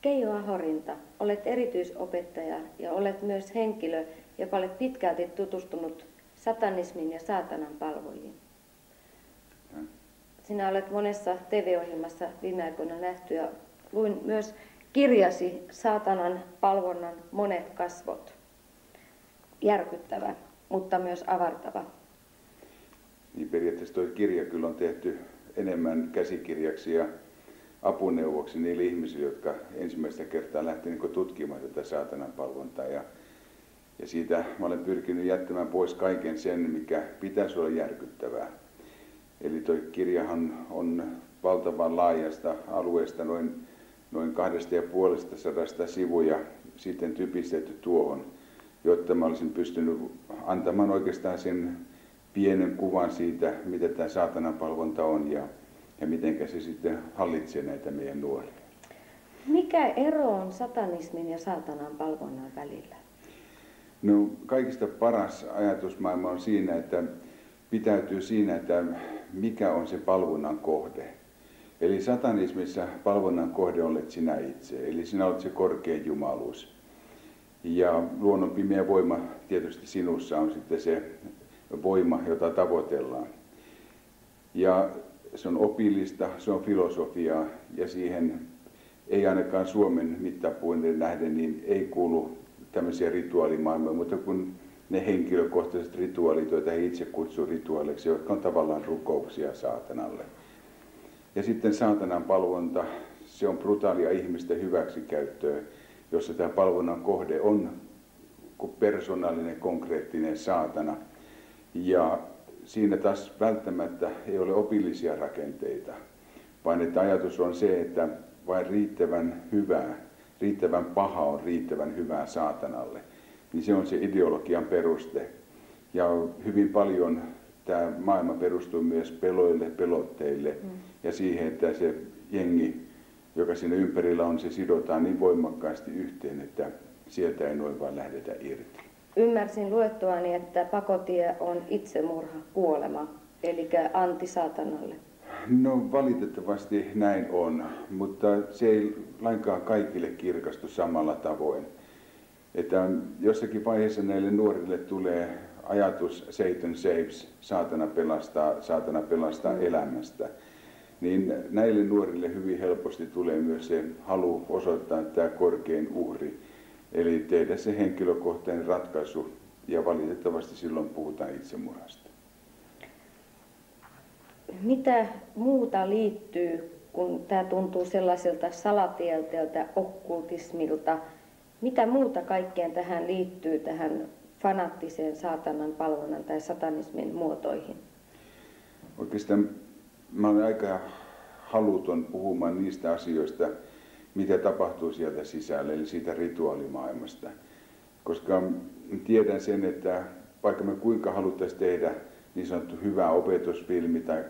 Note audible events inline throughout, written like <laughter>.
Keijo Ahorinta, olet erityisopettaja ja olet myös henkilö, joka olet pitkälti tutustunut satanismin ja saatanan palvojiin. Sinä olet monessa TV-ohjelmassa viime aikoina nähty ja luin myös kirjasi Saatanan palvonnan monet kasvot. Järkyttävä, mutta myös avartava. Niin periaatteessa tuo kirja kyllä on tehty enemmän käsikirjaksi ja apuneuvoksi niille ihmisille, jotka ensimmäistä kertaa lähti niin tutkimaan tätä saatanan palvontaa. Ja, ja siitä mä olen pyrkinyt jättämään pois kaiken sen, mikä pitäisi olla järkyttävää. Eli tuo kirjahan on valtavan laajasta alueesta, noin, noin kahdesta ja puolesta sadasta sivuja sitten typistetty tuohon, jotta mä olisin pystynyt antamaan oikeastaan sen pienen kuvan siitä, mitä tämä saatanan palvonta on ja, ja miten se sitten hallitsee näitä meidän nuoria. Mikä ero on satanismin ja saatanan palvonnan välillä? No kaikista paras ajatusmaailma on siinä, että pitäytyy siinä, että mikä on se palvonnan kohde. Eli satanismissa palvonnan kohde olet sinä itse, eli sinä olet se korkein jumaluus. Ja luonnon pimeä voima tietysti sinussa on sitten se voima, jota tavoitellaan. Ja se on opillista, se on filosofiaa ja siihen ei ainakaan Suomen mittapuinen nähden, niin ei kuulu tämmöisiä rituaalimaailmoja, mutta kun ne henkilökohtaiset rituaalit, joita he itse kutsuu rituaaliksi, jotka on tavallaan rukouksia saatanalle. Ja sitten saatanan palvonta, se on brutaalia ihmisten hyväksikäyttöä, jossa tämä palvonnan kohde on persoonallinen, konkreettinen saatana. Ja siinä taas välttämättä ei ole opillisia rakenteita, vaan että ajatus on se, että vain riittävän hyvää, riittävän paha on riittävän hyvää saatanalle. Niin se on se ideologian peruste. Ja hyvin paljon tämä maailma perustuu myös peloille, pelotteille mm. ja siihen, että se jengi, joka siinä ympärillä on, se sidotaan niin voimakkaasti yhteen, että sieltä ei noin vaan lähdetä irti. Ymmärsin luettuani, että pakotie on itsemurha, kuolema, eli anti saatanalle. No valitettavasti näin on, mutta se ei lainkaan kaikille kirkastu samalla tavoin. Että jossakin vaiheessa näille nuorille tulee ajatus Satan saves, saatana pelastaa, saatana pelastaa mm. elämästä. Niin näille nuorille hyvin helposti tulee myös se halu osoittaa tämä korkein uhri Eli tehdä se henkilökohtainen ratkaisu ja valitettavasti silloin puhutaan itsemurhasta. Mitä muuta liittyy, kun tämä tuntuu sellaiselta salatielteeltä, okkultismilta, mitä muuta kaikkeen tähän liittyy, tähän fanaattiseen saatanan palvonnan tai satanismin muotoihin? Oikeastaan mä olen aika haluton puhumaan niistä asioista, mitä tapahtuu sieltä sisällä, eli siitä rituaalimaailmasta. Koska tiedän sen, että vaikka me kuinka haluttaisiin tehdä niin sanottu hyvä opetusfilmi tai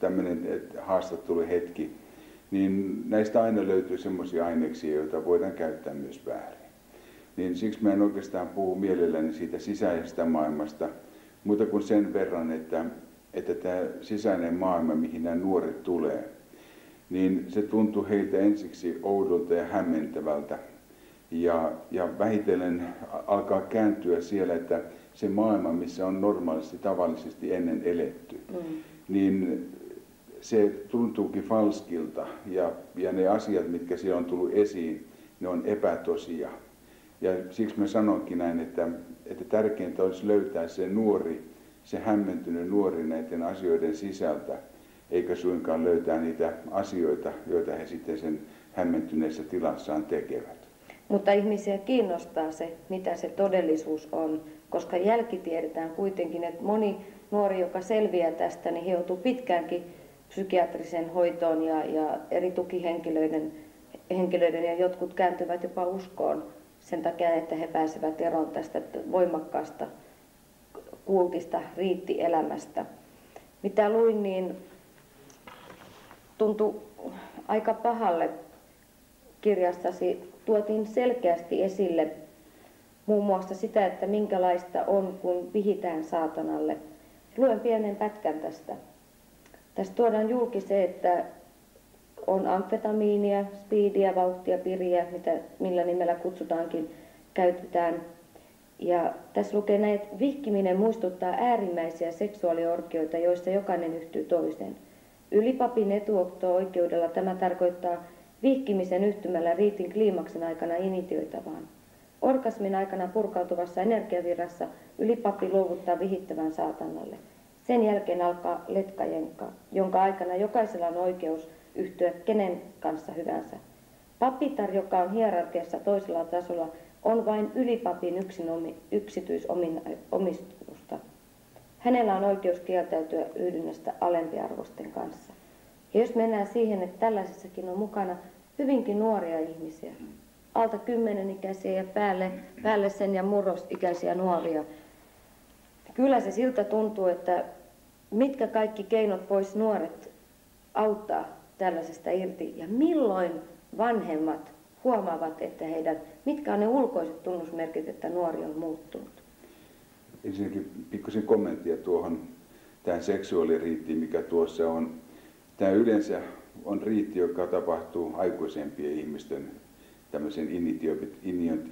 tämmöinen haastatteluhetki, niin näistä aina löytyy semmoisia aineksia, joita voidaan käyttää myös väärin. Niin siksi mä en oikeastaan puhu mielelläni siitä sisäisestä maailmasta, mutta kuin sen verran, että, että tämä sisäinen maailma, mihin nämä nuoret tulee, niin se tuntui heitä ensiksi oudolta ja hämmentävältä. Ja, ja vähitellen alkaa kääntyä siellä, että se maailma, missä on normaalisti, tavallisesti ennen eletty, mm. niin se tuntuukin falskilta ja, ja ne asiat, mitkä siellä on tullut esiin, ne on epätosia. Ja siksi mä sanonkin näin, että, että tärkeintä olisi löytää se nuori, se hämmentynyt nuori näiden asioiden sisältä – eikä suinkaan löytää niitä asioita, joita he sitten sen hämmentyneessä tilassaan tekevät. Mutta ihmisiä kiinnostaa se, mitä se todellisuus on, koska jälkitiedetään kuitenkin, että moni nuori, joka selviää tästä, niin he joutuu pitkäänkin psykiatrisen hoitoon ja, ja eri tukihenkilöiden henkilöiden ja jotkut kääntyvät jopa uskoon sen takia, että he pääsevät eroon tästä voimakkaasta kultista riittielämästä. Mitä luin, niin tuntui aika pahalle kirjastasi. Tuotiin selkeästi esille muun muassa sitä, että minkälaista on, kun vihitään saatanalle. Luen pienen pätkän tästä. Tässä tuodaan julki se, että on amfetamiinia, speedia, vauhtia, piriä, mitä, millä nimellä kutsutaankin, käytetään. Ja tässä lukee näin, että vihkiminen muistuttaa äärimmäisiä seksuaaliorkioita, joissa jokainen yhtyy toiseen. Ylipapin etuokto-oikeudella tämä tarkoittaa vihkimisen yhtymällä riitin kliimaksen aikana initioitavaan. Orkasmin aikana purkautuvassa energiavirrassa ylipapi luovuttaa vihittävän saatanalle. Sen jälkeen alkaa letkajenka, jonka aikana jokaisella on oikeus yhtyä kenen kanssa hyvänsä. Papitar, joka on hierarkiassa toisella tasolla, on vain ylipapin yksin yksityisomistusta. Hänellä on oikeus kieltäytyä yhdynnästä alempiarvosten kanssa. Ja jos mennään siihen, että tällaisessakin on mukana hyvinkin nuoria ihmisiä, alta kymmenen ikäisiä ja päälle, päälle sen ja murrosikäisiä nuoria, kyllä se siltä tuntuu, että mitkä kaikki keinot voisi nuoret auttaa tällaisesta irti ja milloin vanhemmat huomaavat, että heidän, mitkä on ne ulkoiset tunnusmerkit, että nuori on muuttunut? Ensinnäkin pikkusen kommenttia tuohon tähän seksuaaliriittiin, mikä tuossa on. Tämä yleensä on riitti, joka tapahtuu aikuisempien ihmisten tämmöisen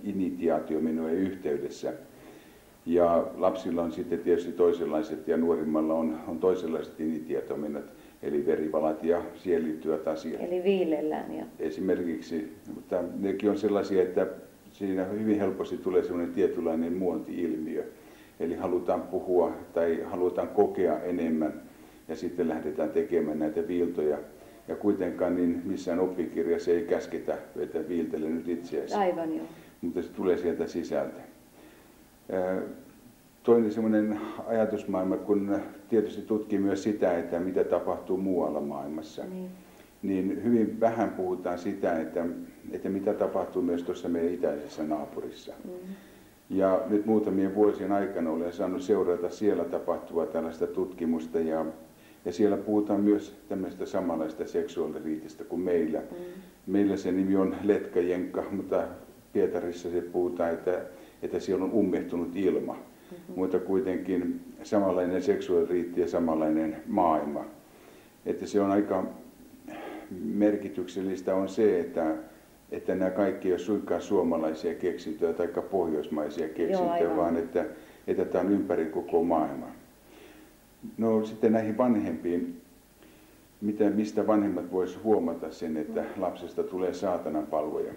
initiaatiomenojen yhteydessä. Ja lapsilla on sitten tietysti toisenlaiset ja nuorimmalla on, on toisenlaiset initiaatiomenot, eli verivalat ja siihen liittyvät asiat. Eli viilellään. Ja... Esimerkiksi, mutta nekin on sellaisia, että siinä hyvin helposti tulee sellainen tietynlainen muonti-ilmiö. Eli halutaan puhua tai halutaan kokea enemmän ja sitten lähdetään tekemään näitä viiltoja. Ja kuitenkaan niin missään oppikirjassa ei käsketä, että viiltele nyt itseäsi. Aivan joo. Mutta se tulee sieltä sisältä. Toinen semmoinen ajatusmaailma, kun tietysti tutkii myös sitä, että mitä tapahtuu muualla maailmassa, niin, niin hyvin vähän puhutaan sitä, että, että mitä tapahtuu myös tuossa meidän itäisessä naapurissa. Mm. Ja nyt muutamien vuosien aikana olen saanut seurata siellä tapahtuvaa tällaista tutkimusta ja, ja siellä puhutaan myös tämmöistä samanlaista seksuaaliriitistä kuin meillä. Mm. Meillä se nimi on letkajenka, mutta Pietarissa se puhutaan, että, että siellä on ummehtunut ilma. Mm-hmm. Mutta kuitenkin samanlainen seksuaaliriitti ja samanlainen maailma. Että se on aika merkityksellistä on se, että että nämä kaikki ei ole suinkaan suomalaisia keksintöjä tai pohjoismaisia keksintöjä, Joo, vaan että, että tämä on ympäri koko maailmaa. No sitten näihin vanhempiin, mitä, mistä vanhemmat voisivat huomata sen, että lapsesta tulee saatanan palvoja.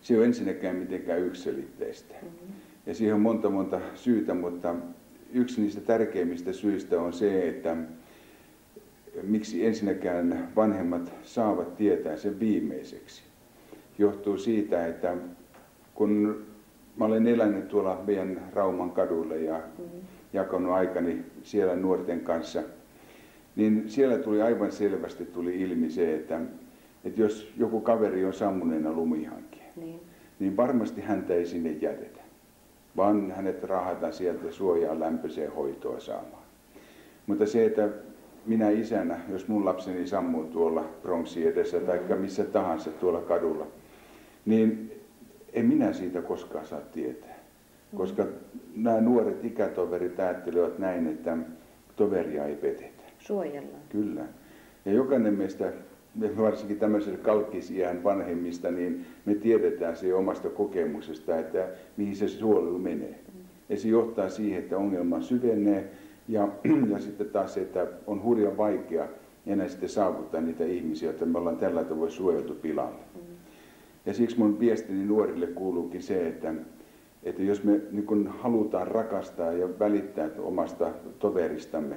Se ei ole ensinnäkään mitenkään yksilitteistä. Mm-hmm. Ja siihen on monta monta syytä, mutta yksi niistä tärkeimmistä syistä on se, että miksi ensinnäkään vanhemmat saavat tietää sen viimeiseksi, johtuu siitä, että kun mä olen elänyt tuolla meidän Rauman kadulla ja mm-hmm. jakanut aikani siellä nuorten kanssa, niin siellä tuli aivan selvästi tuli ilmi se, että, että jos joku kaveri on sammuneena lumihankkeen, niin. niin varmasti häntä ei sinne jätetä, vaan hänet rahataan sieltä suojaan lämpöiseen hoitoa saamaan. Mutta se, että minä isänä, jos mun lapseni sammuu tuolla Bronxin edessä tai missä tahansa tuolla kadulla, niin en minä siitä koskaan saa tietää. Koska nämä nuoret ikätoverit ajattelevat näin, että toveria ei petetä. Suojellaan. Kyllä. Ja jokainen meistä, varsinkin tämmöisellä kalkkisiän vanhemmista, niin me tiedetään se omasta kokemuksesta, että mihin se suojelu menee. Ja se johtaa siihen, että ongelma syvenee ja, <clears throat> ja sitten taas se, että on hurjan vaikea enää sitten saavuttaa niitä ihmisiä, että me ollaan tällä tavoin suojeltu pilalle. Mm. Ja siksi mun viestini nuorille kuuluukin se, että, että jos me niin halutaan rakastaa ja välittää omasta toveristamme,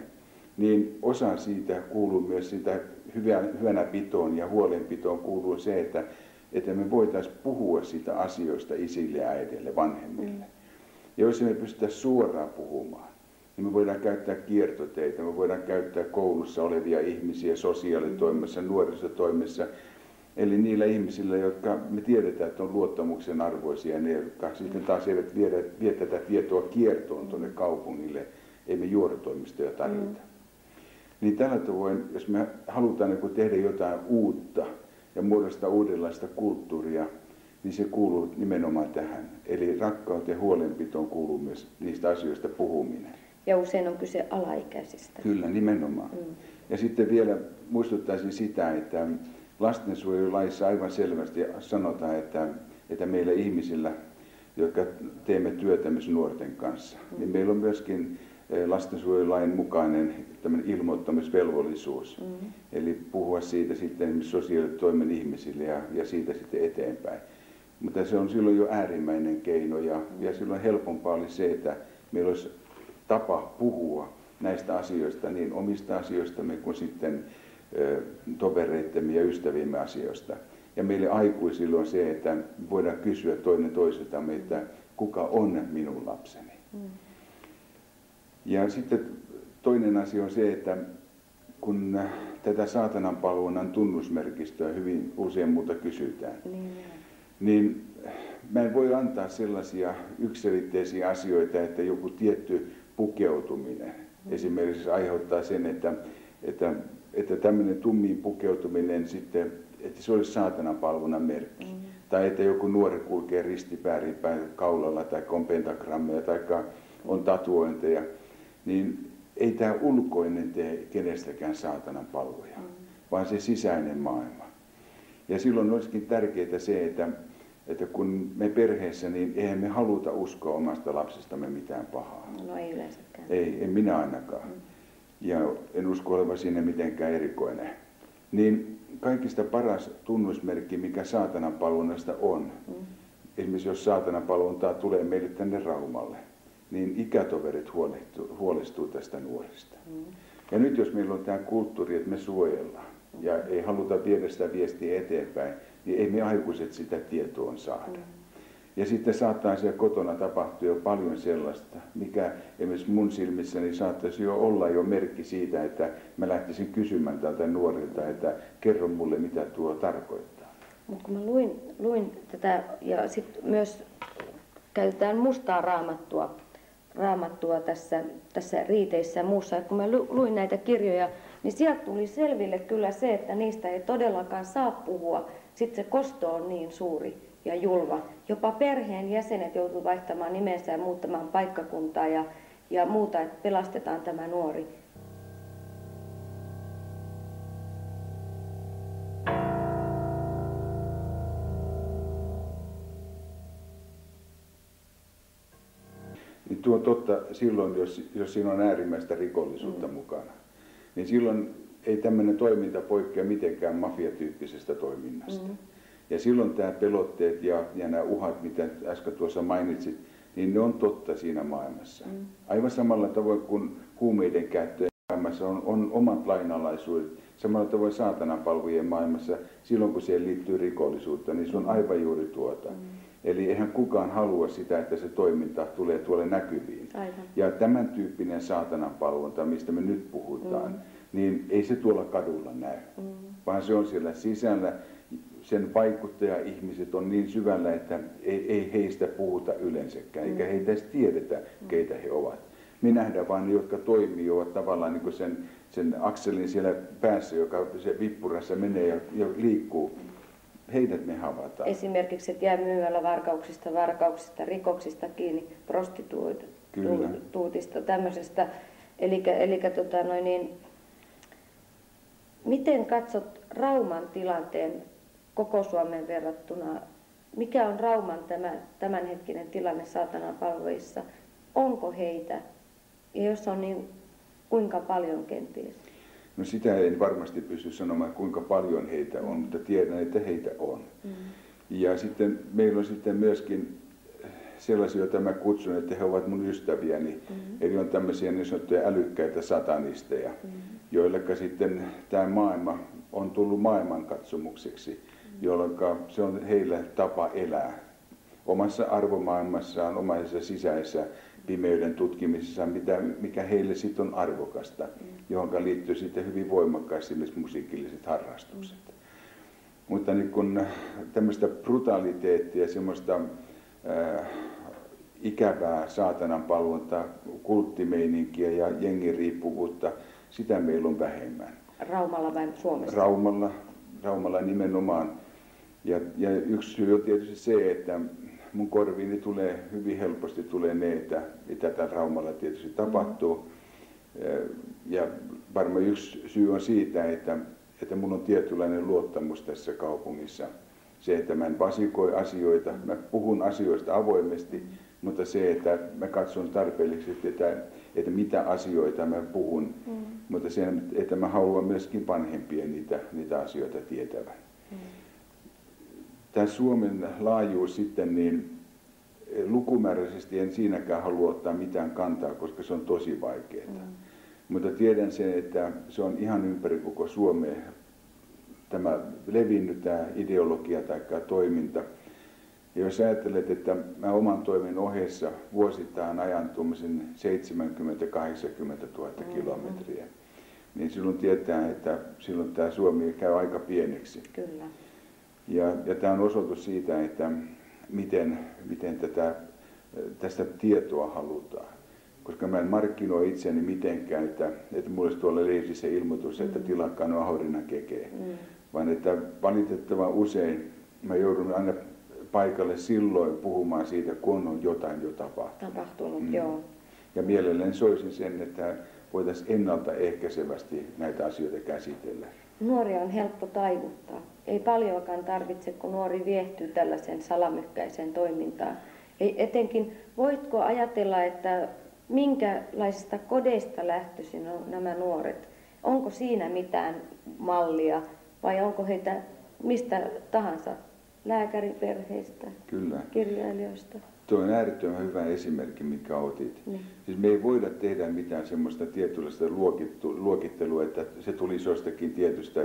niin osa siitä kuuluu myös sitä hyvän, hyvänä pitoon ja huolenpitoon kuuluu se, että, että me voitaisiin puhua siitä asioista isille ja äidille, vanhemmille. Mm. Ja jos me pystytään suoraan puhumaan, niin me voidaan käyttää kiertoteitä, me voidaan käyttää koulussa olevia ihmisiä sosiaalitoimessa, nuorisotoimessa, eli niillä ihmisillä, jotka me tiedetään, että on luottamuksen arvoisia, ne, jotka sitten taas eivät viedä, vie tätä tietoa kiertoon tuonne kaupungille, ei me juorotoimistoja tarvita. Mm. Niin tällä tavoin, jos me halutaan niin tehdä jotain uutta ja muodostaa uudenlaista kulttuuria, niin se kuuluu nimenomaan tähän. Eli rakkauteen ja huolenpitoon kuuluu myös niistä asioista puhuminen. Ja usein on kyse alaikäisistä. Kyllä, nimenomaan. Mm. Ja sitten vielä muistuttaisin sitä, että lastensuojelulaissa aivan selvästi sanotaan, että, että meillä ihmisillä, jotka teemme työtä myös nuorten kanssa, mm. niin meillä on myöskin eh, lastensuojelulain mukainen ilmoittamisvelvollisuus. Mm. Eli puhua siitä sitten sosiaalitoimen ihmisille ja, ja siitä sitten eteenpäin. Mutta se on silloin jo äärimmäinen keino ja, mm. ja silloin helpompaa oli se, että meillä olisi tapa puhua näistä asioista, niin omista asioistamme kuin sitten tovereittemme ja ystäviemme asioista. Ja meille aikuisille on se, että voidaan kysyä toinen toisiltamme, että kuka on minun lapseni. Mm. Ja sitten toinen asia on se, että kun tätä saatanan palvonnan tunnusmerkistöä hyvin usein muuta kysytään, niin, niin mä en voi antaa sellaisia yksilitteisiä asioita, että joku tietty pukeutuminen esimerkiksi aiheuttaa sen, että, että, että tämmöinen tummiin pukeutuminen sitten, että se olisi saatanan palvonnan merkki. Mm. Tai että joku nuori kulkee ristipäärinpäin kaulalla tai on pentagrammeja tai on tatuointeja, niin ei tämä ulkoinen tee kenestäkään saatanan palvoja, mm. vaan se sisäinen maailma. Ja silloin olisikin tärkeää se, että että kun me perheessä, niin eihän me haluta uskoa omasta lapsestamme mitään pahaa. No ei yleensäkään. Ei, en minä ainakaan. Mm. Ja en usko olevan sinne mitenkään erikoinen. Niin kaikista paras tunnusmerkki, mikä saatanan palvonnasta on, mm. esimerkiksi jos saatanan palvontaa tulee meille tänne Raumalle, niin ikätoverit huolestuu tästä nuorista. Mm. Ja nyt jos meillä on tämä kulttuuri, että me suojellaan ja ei haluta viedä sitä viestiä eteenpäin, niin ei me aikuiset sitä tietoa saada. Mm. Ja sitten saattaa siellä kotona tapahtua jo paljon sellaista, mikä esimerkiksi mun silmissäni saattaisi jo olla jo merkki siitä, että mä lähtisin kysymään tältä nuorilta, että kerro mulle mitä tuo tarkoittaa. Mutta kun mä luin, luin tätä ja sitten myös käytetään mustaa raamattua, raamattua tässä, tässä riiteissä ja muussa. Ja kun mä luin näitä kirjoja, niin sieltä tuli selville kyllä se, että niistä ei todellakaan saa puhua sitten se kosto on niin suuri ja julva. Jopa perheen jäsenet joutuvat vaihtamaan nimensä ja muuttamaan paikkakuntaa ja, ja muuta, että pelastetaan tämä nuori. Niin tuo on totta silloin, jos, jos siinä on äärimmäistä rikollisuutta mm. mukana. Niin silloin ei tämmöinen toiminta poikkea mitenkään mafiatyyppisestä toiminnasta. Mm. Ja silloin tämä pelotteet ja, ja nämä uhat, mitä äsken tuossa mainitsit, niin ne on totta siinä maailmassa. Mm. Aivan samalla tavoin kuin huumeiden käyttö maailmassa on, on omat lainalaisuudet, samalla tavoin saatananpalvelujen maailmassa, silloin kun siihen liittyy rikollisuutta, niin se on aivan juuri tuota. Mm. Eli eihän kukaan halua sitä, että se toiminta tulee tuolle näkyviin. Aivan. Ja tämän tyyppinen saatananpalvonta, mistä me nyt puhutaan, mm niin ei se tuolla kadulla näy, mm. vaan se on siellä sisällä. Sen vaikuttaja-ihmiset on niin syvällä, että ei, ei heistä puhuta yleensäkään, mm. eikä heitä edes tiedetä, mm. keitä he ovat. Me nähdään vain ne, jotka toimii, ovat tavallaan niin sen, sen akselin siellä päässä, joka se vippurassa menee ja, ja liikkuu. Heidät me havaitaan. Esimerkiksi, että jää myymällä varkauksista, varkauksista, rikoksista kiinni, prostituutista, tämmöisestä. Eli, eli tota noin niin, Miten katsot Rauman tilanteen koko Suomen verrattuna? Mikä on Rauman tämä, tämänhetkinen tilanne saatanan palveluissa? Onko heitä? Ja jos on, niin kuinka paljon kenties? No sitä en varmasti pysty sanomaan, kuinka paljon heitä on, mutta tiedän, että heitä on. Mm. Ja sitten meillä on sitten myöskin sellaisia, joita mä kutsun, että he ovat mun ystäviäni. Mm-hmm. Eli on tämmöisiä niin sanottuja älykkäitä satanisteja, mm-hmm. joille sitten tämä maailma on tullut maailmankatsomukseksi, mm-hmm. jolloin se on heille tapa elää omassa arvomaailmassaan, omaisessa sisäisessä pimeyden tutkimisessa, mitä, mikä heille sitten on arvokasta, mm. johon liittyy sitten hyvin voimakkaasti myös musiikilliset harrastukset. Mm. Mutta niin kun tämmöistä brutaliteettia, semmoista äh, ikävää saatanan palvontaa, kulttimeininkiä ja jengiriippuvuutta, sitä meillä on vähemmän. Raumalla vai Suomessa? Raumalla, Raumalla nimenomaan. Ja, ja yksi syy on tietysti se, että mun korviini tulee hyvin helposti tulee ne, että mitä täällä Raumalla tietysti tapahtuu. Mm-hmm. Ja varmaan yksi syy on siitä, että, että mun on tietynlainen luottamus tässä kaupungissa. Se, että mä en vasikoi asioita, mä puhun asioista avoimesti, mutta se, että mä katson tarpeellisesti, että, että mitä asioita mä puhun, mm. mutta se, että mä haluan myöskin vanhempien niitä, niitä asioita tietävän. Mm. Tämä Suomen laajuus sitten, niin lukumääräisesti en siinäkään halua ottaa mitään kantaa, koska se on tosi vaikeaa. Mm. Mutta tiedän sen, että se on ihan ympäri koko Suomea tämä levinnyt tämä ideologia tai toiminta. Ja jos ajattelet, että mä oman toimen ohessa vuosittain ajan tuommoisen 70-80 000 mm-hmm. kilometriä, niin silloin tietää, että silloin tämä Suomi käy aika pieneksi. Kyllä. Ja, ja tämä on osoitus siitä, että miten, miten tätä, tästä tietoa halutaan. Koska mä en markkinoi itseäni mitenkään, että, että mulle tuolla lehdissä ilmoitus, että mm. tilakkaa no ahorina kekee. Mm. Vaan että valitettavan usein mä joudun aina paikalle silloin puhumaan siitä, kun on jotain jo tapahtunut. Tapahtunut, mm. joo. Ja mielelläni soisin sen, että voitaisiin ennaltaehkäisevästi näitä asioita käsitellä. Nuoria on helppo taivuttaa. Ei paljoakaan tarvitse, kun nuori viehtyy tällaisen salamykkäiseen toimintaan. Ei etenkin, voitko ajatella, että minkälaisista kodeista lähtöisin on nämä nuoret? Onko siinä mitään mallia vai onko heitä mistä tahansa lääkäriperheistä, Kyllä. kirjailijoista? Tuo on äärettömän hyvä esimerkki, mikä otit. Niin. Siis me ei voida tehdä mitään semmoista tietynlaista luokittelua, että se tulisi jostakin tietystä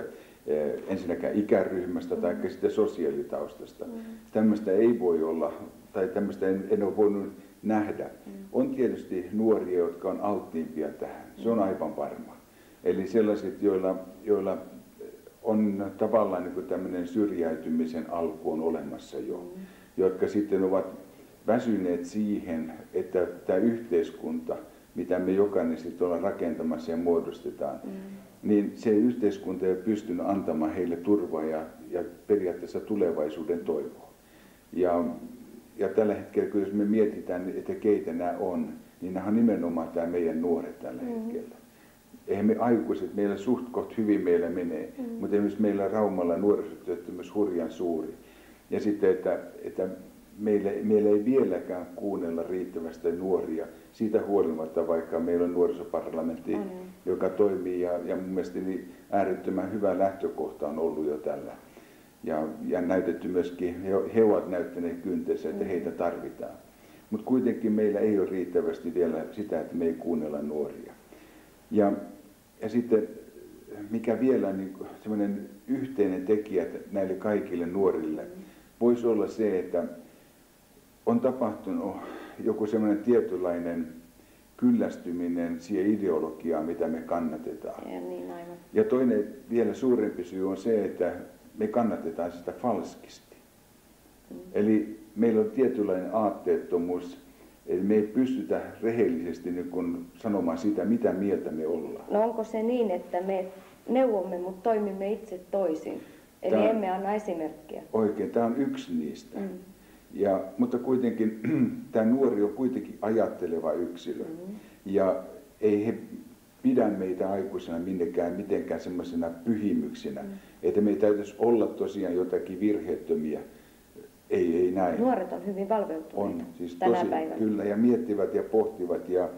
eh, ensinnäkään ikäryhmästä mm. tai sitten sosiaalitaustasta. Mm. Tämmöistä ei voi olla, tai tämmöistä en, en ole voinut nähdä. Mm. On tietysti nuoria, jotka on alttiimpia tähän. Se on mm. aivan varma. Eli sellaiset, joilla, joilla on tavallaan niin kuin tämmöinen syrjäytymisen alku on olemassa jo, mm. jotka sitten ovat väsyneet siihen, että tämä yhteiskunta, mitä me jokainen sitten ollaan rakentamassa ja muodostetaan, mm. niin se yhteiskunta ei pystynyt antamaan heille turvaa ja, ja periaatteessa tulevaisuuden toivoa. Ja, ja tällä hetkellä, kun jos me mietitään, että keitä nämä on, niin nämä on nimenomaan tämä meidän nuoret tällä mm. hetkellä eihän me aikuiset, meillä suht koht hyvin meillä menee, mm. mutta esimerkiksi meillä Raumalla nuorisotyöttömyys hurjan suuri. Ja sitten, että, että meillä, meillä ei vieläkään kuunnella riittävästi nuoria, siitä huolimatta vaikka meillä on nuorisoparlamentti, mm. joka toimii ja, ja mun mielestä niin äärettömän hyvä lähtökohta on ollut jo tällä. Ja, ja näytetty myöskin, he, he ovat näyttäneet kynteessä, että mm. heitä tarvitaan. Mutta kuitenkin meillä ei ole riittävästi vielä sitä, että me ei kuunnella nuoria. Ja ja sitten mikä vielä niin semmoinen yhteinen tekijä näille kaikille nuorille voisi olla se, että on tapahtunut joku semmoinen tietynlainen kyllästyminen siihen ideologiaan, mitä me kannatetaan. Ja, niin aivan. ja toinen vielä suurempi syy on se, että me kannatetaan sitä falskisti. Mm. Eli meillä on tietynlainen aatteettomuus Eli me ei pystytä rehellisesti niin kun sanomaan sitä, mitä mieltä me ollaan. No onko se niin, että me neuvomme, mutta toimimme itse toisin? Eli tämä, emme anna esimerkkiä. Oikein, tämä on yksi niistä. Mm. Ja, mutta kuitenkin <clears throat> tämä nuori on kuitenkin ajatteleva yksilö. Mm. Ja ei he pidä meitä aikuisena minnekään mitenkään semmoisena pyhimyksinä, mm. että me täytyisi olla tosiaan jotakin virheettömiä ei, ei näin. Nuoret on hyvin valveutuneita on, siis tänä tosi, päivänä. Kyllä, ja miettivät ja pohtivat. Ja,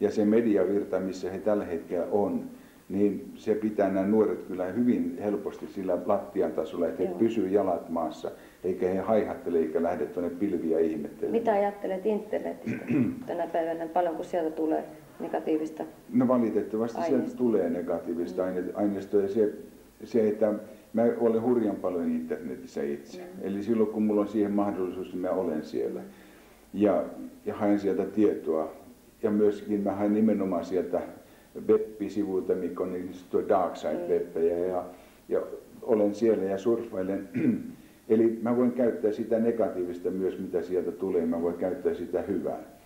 ja se mediavirta, missä he tällä hetkellä on, niin se pitää nämä nuoret kyllä hyvin helposti sillä lattian tasolla, että Joo. he pysyvät jalat maassa, eikä he haihattele eikä lähde tuonne pilviä ihmettelemään. Mitä ajattelet internetistä <clears throat> tänä päivänä, paljon kun sieltä tulee negatiivista No valitettavasti aineistoa. sieltä tulee negatiivista mm. aineistoa ja se, se että Mä olen hurjan paljon internetissä itse. Mm. Eli silloin kun mulla on siihen mahdollisuus, niin mä olen siellä. Ja, ja haen sieltä tietoa. Ja myöskin mä haen nimenomaan sieltä web-sivuilta, mikä on niin tuo dark side ja, ja, ja olen siellä ja surfailen. <clears throat> Eli mä voin käyttää sitä negatiivista myös, mitä sieltä tulee. Mä voin käyttää sitä hyvää.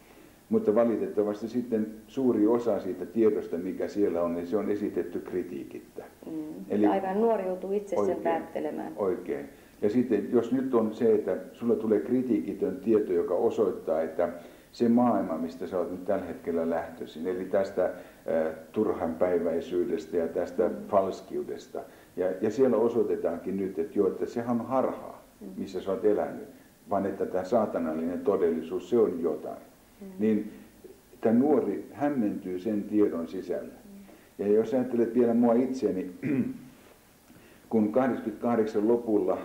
Mutta valitettavasti sitten suuri osa siitä tiedosta, mikä siellä on, niin se on esitetty kritiikittä. Mm. Eli aivan nuori joutuu itse oikein, sen päättelemään. Oikein. Ja sitten jos nyt on se, että sulla tulee kritiikitön tieto, joka osoittaa, että se maailma, mistä sä oot nyt tällä hetkellä lähtöisin, eli tästä äh, turhanpäiväisyydestä ja tästä falskiudesta. Ja, ja siellä osoitetaankin nyt, että joo, että sehän on harhaa, missä sä oot elänyt, vaan että tämä saatanallinen todellisuus, se on jotain. Mm. Niin tämä nuori hämmentyy sen tiedon sisällä. Ja jos ajattelet vielä mua itseäni, <clears throat> kun 88 lopulla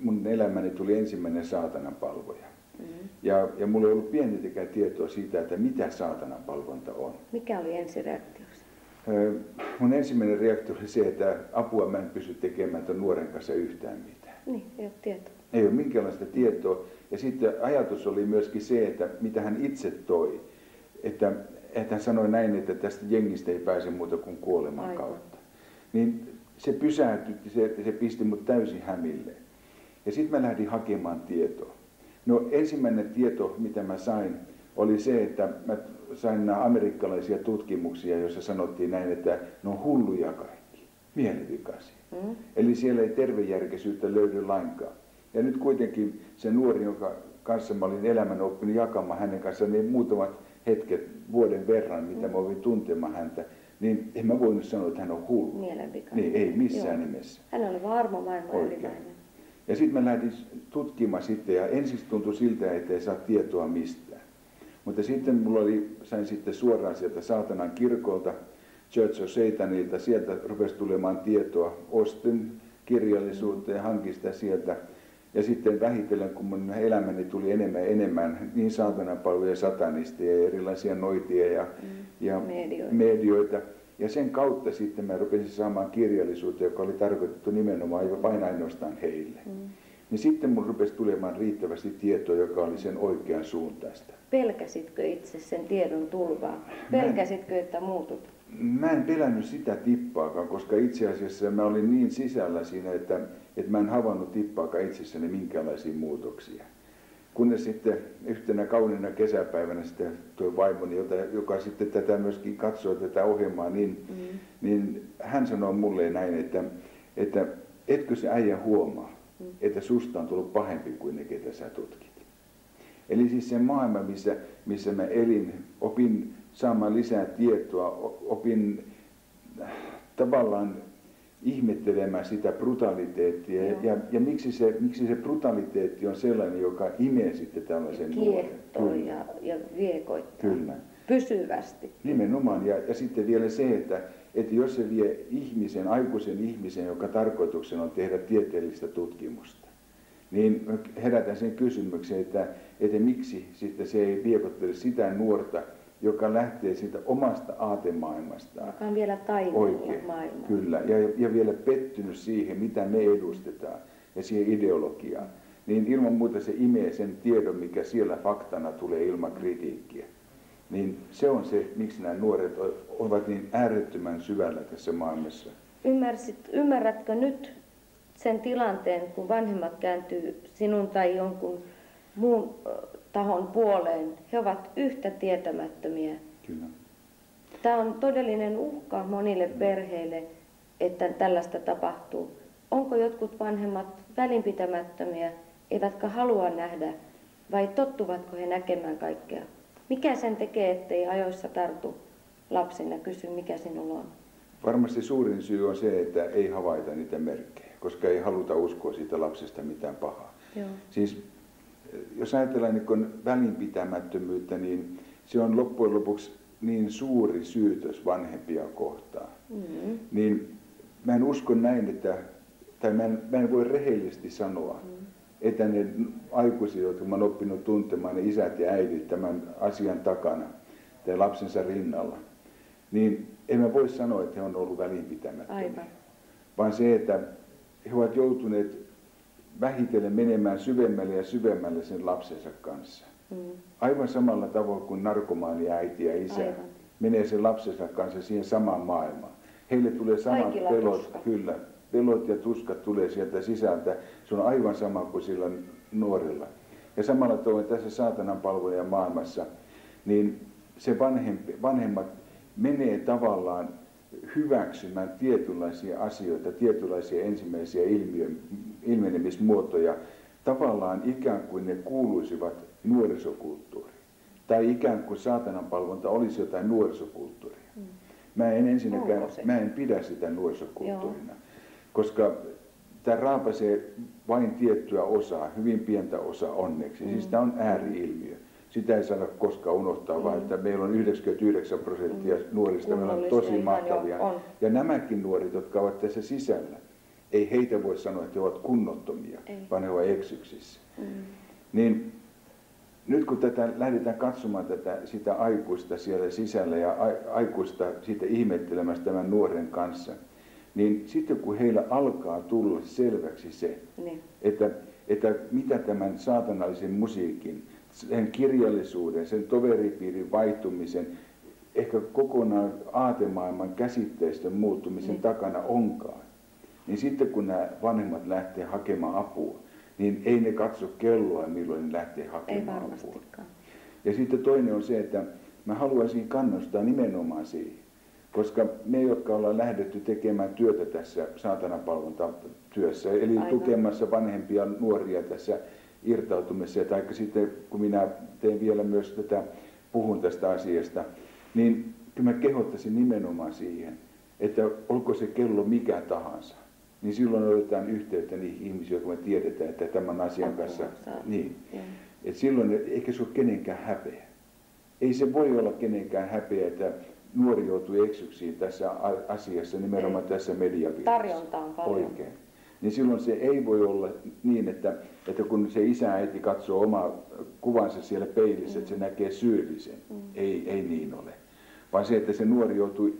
mun elämäni tuli ensimmäinen saatanan palvoja. Mm-hmm. Ja, ja mulla ei ollut pienintäkään tietoa siitä, että mitä saatanan palvonta on. Mikä oli ensireaktio? Mun ensimmäinen reaktio oli se, että apua mä en pysty tekemään tämän nuoren kanssa yhtään mitään. Niin, ei ole tietoa. Ei ole minkäänlaista tietoa. Ja sitten ajatus oli myöskin se, että mitä hän itse toi. Että, että hän sanoi näin, että tästä jengistä ei pääse muuta kuin kuoleman Aivan. kautta. Niin se pysähtytti, se, se pisti mut täysin hämille. Ja sitten mä lähdin hakemaan tietoa. No ensimmäinen tieto, mitä mä sain, oli se, että mä sain nämä amerikkalaisia tutkimuksia, joissa sanottiin näin, että ne on hulluja kaikki, mielivikaisia. Mm. Eli siellä ei tervejärkisyyttä löydy lainkaan. Ja nyt kuitenkin se nuori, jonka kanssa mä olin elämän oppinut jakamaan hänen kanssaan niin muutamat hetket vuoden verran, mitä mm. mä olin tuntemaan häntä, niin en mä voinut sanoa, että hän on hullu. Mielenvikainen. Niin, ei missään Joo. nimessä. Hän oli varma maailman erilainen. Ja sitten mä lähdin tutkimaan sitten ja ensin tuntui siltä, että ei saa tietoa mistään. Mutta sitten mulla oli, sain sitten suoraan sieltä saatanan kirkolta, Church of Satanilta, sieltä rupesi tulemaan tietoa, ostin kirjallisuutta ja hankin sitä sieltä. Ja sitten vähitellen, kun mun elämäni tuli enemmän ja enemmän niin saatanan palveluja, satanisteja ja erilaisia noitia ja, mm, ja medioita. medioita. Ja sen kautta sitten mä rupesin saamaan kirjallisuutta, joka oli tarkoitettu nimenomaan vain ainoastaan heille. Mm. Niin sitten mun rupesi tulemaan riittävästi tietoa, joka oli sen oikean suuntaista. Pelkäsitkö itse sen tiedon tulvaa? Pelkäsitkö, että muutut? Mä en pelännyt sitä tippaakaan, koska itse asiassa mä olin niin sisällä siinä, että, että mä en havainnut tippaakaan itsessäni minkäänlaisia muutoksia. Kunnes sitten yhtenä kauniina kesäpäivänä sitten tuo vaimoni, jota, joka sitten tätä myöskin katsoi tätä ohjelmaa, niin, mm. niin hän sanoi mulle näin, että, että etkö se äijä huomaa. Että susta on tullut pahempi kuin ne, ketä sä tutkit. Eli siis se maailma, missä, missä mä elin, opin saamaan lisää tietoa, opin äh, tavallaan ihmettelemään sitä brutaliteettia. Ja, ja, ja miksi, se, miksi se brutaliteetti on sellainen, joka imee sitten tällaisen nuoren. ja, ja viekoittaa. Kyllä. Pysyvästi. Nimenomaan. Ja, ja sitten vielä se, että, että jos se vie ihmisen, aikuisen ihmisen, joka tarkoituksena on tehdä tieteellistä tutkimusta, niin herätän sen kysymyksen, että, että miksi sitten se ei viekottele sitä nuorta, joka lähtee siitä omasta aatemaailmastaan. Joka on vielä Oikein, maailma. Kyllä, ja, ja vielä pettynyt siihen, mitä me edustetaan ja siihen ideologiaan. Niin ilman muuta se imee sen tiedon, mikä siellä faktana tulee ilman kritiikkiä. Niin se on se, miksi nämä nuoret ovat niin äärettömän syvällä tässä maailmassa. Ymmärsit, ymmärrätkö nyt sen tilanteen, kun vanhemmat kääntyy sinun tai jonkun muun tahon puoleen. He ovat yhtä tietämättömiä. Kyllä. Tämä on todellinen uhka monille perheille, että tällaista tapahtuu. Onko jotkut vanhemmat välinpitämättömiä, eivätkä halua nähdä, vai tottuvatko he näkemään kaikkea? Mikä sen tekee, ettei ajoissa tartu lapsen ja kysy, mikä sinulla on? Varmasti suurin syy on se, että ei havaita niitä merkkejä, koska ei haluta uskoa siitä lapsesta mitään pahaa. Joo. Siis jos ajatellaan niin välinpitämättömyyttä, niin se on loppujen lopuksi niin suuri syytös vanhempia kohtaan. Mm-hmm. Niin mä en usko näin, että, tai mä en, mä en voi rehellisesti sanoa, mm-hmm. Että ne aikuiset, jotka mä oon oppinut tuntemaan, ne isät ja äidit tämän asian takana tai lapsensa rinnalla, niin en mä voi sanoa, että he on ollut välinpitämättömiä. Aivan. Vaan se, että he ovat joutuneet vähitellen menemään syvemmälle ja syvemmälle sen lapsensa kanssa. Mm. Aivan samalla tavoin kuin narkomaani äiti ja isä Aivan. menee sen lapsensa kanssa siihen samaan maailmaan. Heille tulee samat Kaikilla pelot, tuska. kyllä, pelot ja tuskat tulee sieltä sisältä. Se on aivan sama kuin sillä nuorilla. Ja samalla tavoin tässä saatanan palvelujen maailmassa, niin se vanhempi, vanhemmat menee tavallaan hyväksymään tietynlaisia asioita, tietynlaisia ensimmäisiä ilmiö, ilmenemismuotoja, tavallaan ikään kuin ne kuuluisivat nuorisokulttuuriin. Tai ikään kuin saatanan palvonta olisi jotain nuorisokulttuuria. Mm. Mä en ensinnäkään, mä en pidä sitä nuorisokulttuurina, Joo. Koska tämä raapasee vain tiettyä osaa, hyvin pientä osaa onneksi. Siis mm. Siis tämä on ääriilmiö. Sitä ei saada koskaan unohtaa, mm. vaan että meillä on 99 prosenttia mm. nuorista, meillä on tosi mahtavia. On. Ja nämäkin nuoret, jotka ovat tässä sisällä, ei heitä voi sanoa, että he ovat kunnottomia, ei. vaan he ovat eksyksissä. Mm. Niin nyt kun tätä lähdetään katsomaan tätä, sitä aikuista siellä sisällä ja aikuista siitä ihmettelemässä tämän nuoren kanssa, niin sitten kun heillä alkaa tulla selväksi se, niin. että, että mitä tämän saatanallisen musiikin, sen kirjallisuuden, sen toveripiirin vaihtumisen, ehkä kokonaan aatemaailman käsitteistön muuttumisen niin. takana onkaan, niin sitten kun nämä vanhemmat lähtee hakemaan apua, niin ei ne katso kelloa, milloin ne lähtee hakemaan ei apua. Ja sitten toinen on se, että mä haluaisin kannustaa nimenomaan siihen, koska me, jotka ollaan lähdetty tekemään työtä tässä saatanapalvontatyössä, eli Aivan. tukemassa vanhempia nuoria tässä irtautumisessa, tai sitten kun minä teen vielä myös tätä, puhun tästä asiasta, niin kyllä mä kehottaisin nimenomaan siihen, että olko se kello mikä tahansa, niin silloin otetaan yhteyttä niihin ihmisiin, jotka me tiedetään, että tämän asian kanssa, niin, että silloin eikä se ole kenenkään häpeä. Ei se voi olla kenenkään häpeä, että nuori joutuu eksyksiin tässä asiassa, nimenomaan tässä mediavirrassa. Tarjonta on paljon. Oikein. Niin silloin se ei voi olla niin, että, että kun se isä äiti katsoo omaa kuvansa siellä peilissä, mm. että se mm. näkee syyllisen. Mm. Ei, ei niin ole. Vaan se, että se nuori joutuu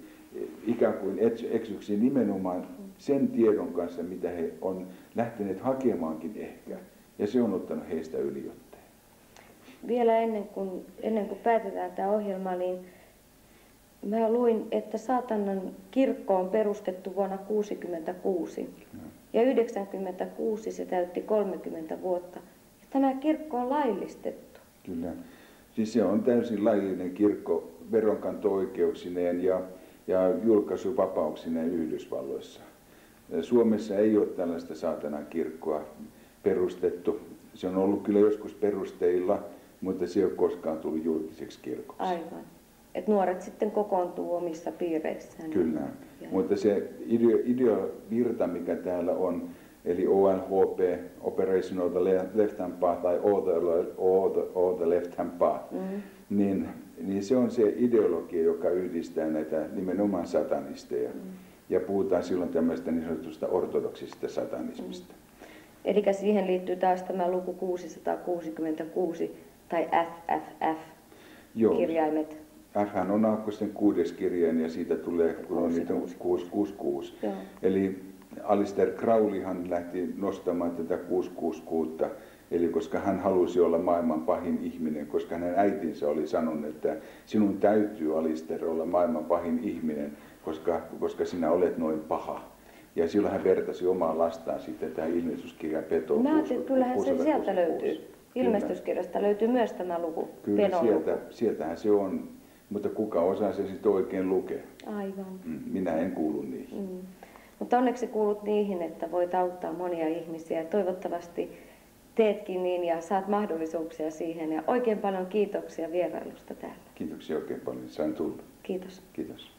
ikään kuin eksyksiin nimenomaan mm. sen tiedon kanssa, mitä he on lähteneet hakemaankin ehkä. Ja se on ottanut heistä yliotteen. Vielä ennen kuin, ennen kuin päätetään tämä ohjelma, niin Mä luin, että saatanan kirkko on perustettu vuonna 1966 ja 96 se täytti 30 vuotta. Ja tämä kirkko on laillistettu. Kyllä. Siis se on täysin laillinen kirkko veronkanto-oikeuksineen ja, ja julkaisuvapauksineen Yhdysvalloissa. Suomessa ei ole tällaista saatanan kirkkoa perustettu. Se on ollut kyllä joskus perusteilla, mutta se ei ole koskaan tullut julkiseksi kirkoksi. Aivan että nuoret sitten kokoontuu omissa piireissään. Kyllä, ja... mutta se ideo, ideovirta, mikä täällä on, eli OLHP, Operation of the Left Hand Path tai All the, all the, all the Left Hand Path, mm-hmm. niin, niin se on se ideologia, joka yhdistää näitä nimenomaan satanisteja. Mm-hmm. Ja puhutaan silloin tämmöistä niin sanotusta ortodoksista satanismista. Mm-hmm. Eli siihen liittyy taas tämä luku 666 tai FFF, Joo. kirjaimet. F on aakkosten kuudes kirjeen ja siitä tulee, kun on niitä 666. Eli Alistair Crowleyhan lähti nostamaan tätä 666, eli koska hän halusi olla maailman pahin ihminen, koska hänen äitinsä oli sanonut, että sinun täytyy Alistair olla maailman pahin ihminen, koska, koska sinä olet noin paha. Ja silloin hän vertasi omaa lastaan sitten tähän ilmestyskirjan petoon. Mä ajattelin, että kyllähän se sieltä löytyy. Ilmestyskirjasta löytyy myös tämä luku, Kyllä, sieltä, sieltähän se on mutta kuka osaa se sitten oikein lukea? Aivan. Mm, minä en kuulu niihin. Mm. Mutta onneksi kuulut niihin, että voit auttaa monia ihmisiä. Toivottavasti teetkin niin ja saat mahdollisuuksia siihen. Ja oikein paljon kiitoksia vierailusta täällä. Kiitoksia oikein paljon, sain tulla. Kiitos. Kiitos.